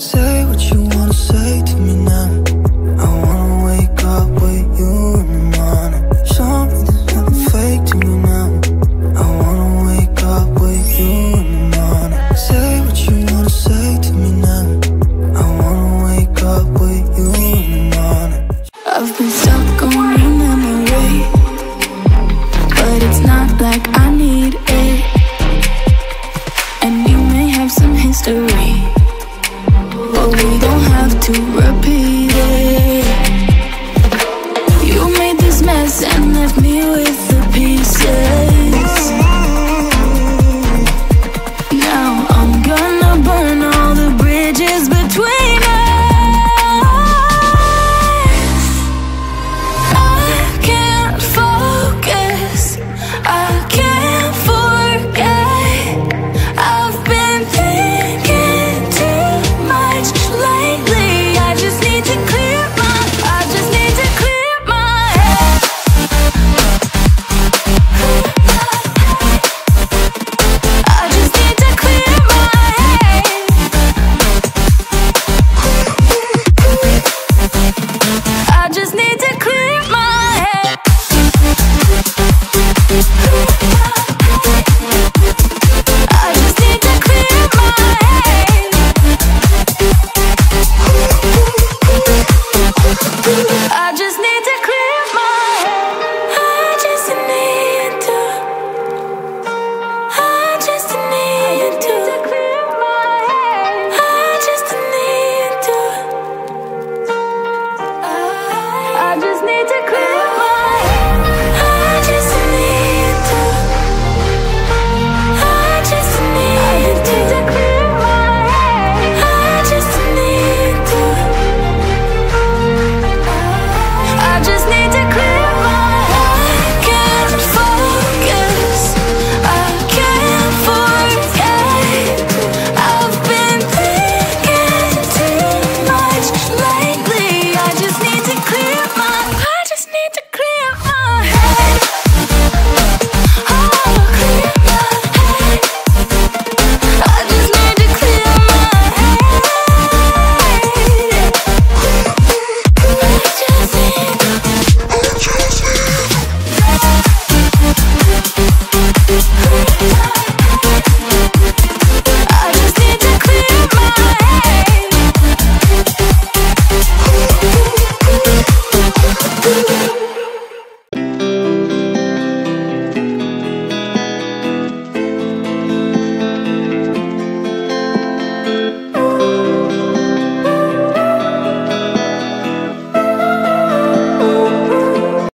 Say what you wanna say to me now. I wanna wake up with you in the morning. Show me there's nothing fake to me now. I wanna wake up with you in the morning. Say what you wanna say to me now. I wanna wake up with you in the morning. I've been stuck on your memory But it's not like I need it. And you may have some history to repeat